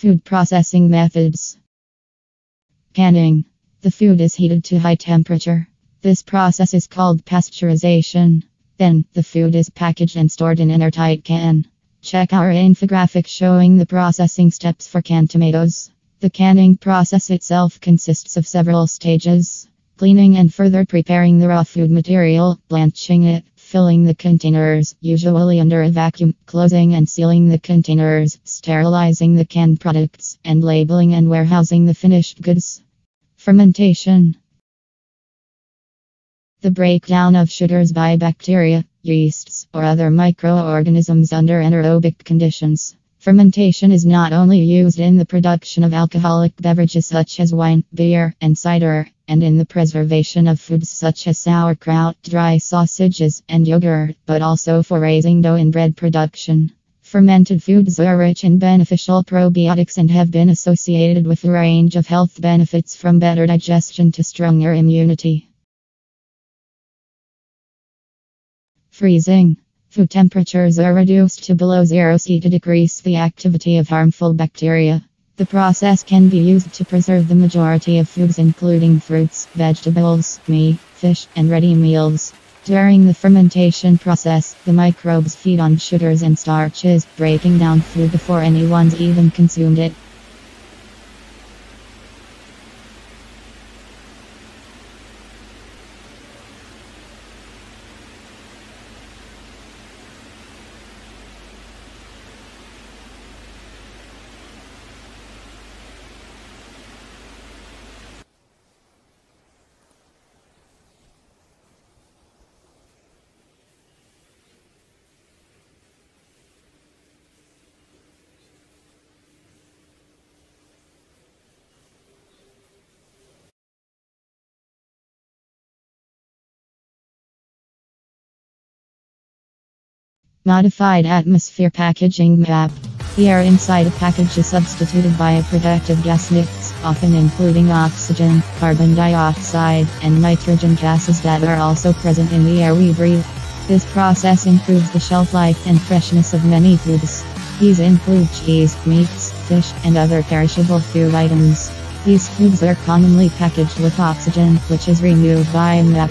Food processing methods. Canning. The food is heated to high temperature. This process is called pasteurization. Then, the food is packaged and stored in an airtight can. Check our infographic showing the processing steps for canned tomatoes. The canning process itself consists of several stages cleaning and further preparing the raw food material, blanching it, filling the containers, usually under a vacuum, closing and sealing the containers, sterilizing the canned products, and labeling and warehousing the finished goods. Fermentation The breakdown of sugars by bacteria, yeasts, or other microorganisms under anaerobic conditions. Fermentation is not only used in the production of alcoholic beverages such as wine, beer, and cider, and in the preservation of foods such as sauerkraut, dry sausages, and yogurt, but also for raising dough in bread production. Fermented foods are rich in beneficial probiotics and have been associated with a range of health benefits from better digestion to stronger immunity. Freezing. Food temperatures are reduced to below 0 C to decrease the activity of harmful bacteria. The process can be used to preserve the majority of foods, including fruits, vegetables, meat, fish, and ready meals. During the fermentation process, the microbes feed on sugars and starches, breaking down food before anyone's even consumed it. Modified atmosphere packaging map. The air inside a package is substituted by a protective gas mix, often including oxygen, carbon dioxide, and nitrogen gases that are also present in the air we breathe. This process improves the shelf life and freshness of many foods. These include cheese, meats, fish, and other perishable food items. These foods are commonly packaged with oxygen, which is removed by MAP.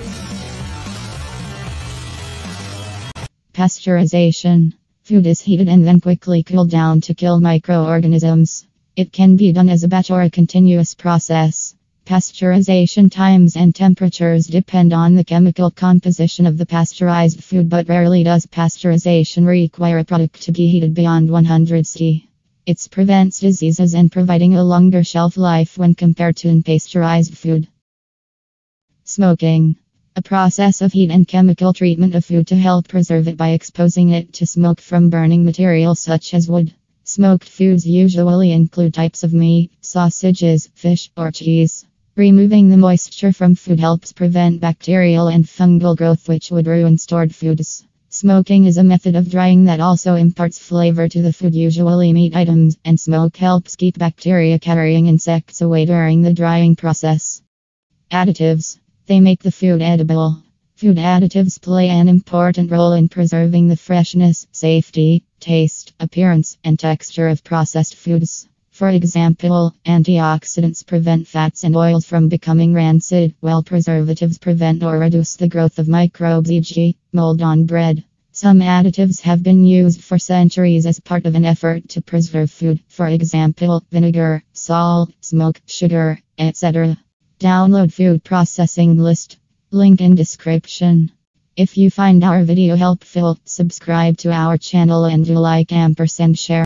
Pasteurization. Food is heated and then quickly cooled down to kill microorganisms. It can be done as a batch or a continuous process. Pasteurization times and temperatures depend on the chemical composition of the pasteurized food, but rarely does pasteurization require a product to be heated beyond 100 C. It prevents diseases and providing a longer shelf life when compared to unpasteurized food. Smoking. A process of heat and chemical treatment of food to help preserve it by exposing it to smoke from burning materials such as wood. Smoked foods usually include types of meat, sausages, fish, or cheese. Removing the moisture from food helps prevent bacterial and fungal growth, which would ruin stored foods. Smoking is a method of drying that also imparts flavor to the food, usually meat items, and smoke helps keep bacteria carrying insects away during the drying process. Additives they make the food edible. Food additives play an important role in preserving the freshness, safety, taste, appearance, and texture of processed foods. For example, antioxidants prevent fats and oils from becoming rancid, while preservatives prevent or reduce the growth of microbes, e.g., mold on bread. Some additives have been used for centuries as part of an effort to preserve food, for example, vinegar, salt, smoke, sugar, etc. Download food processing list. Link in description. If you find our video helpful, subscribe to our channel and like ampersand share.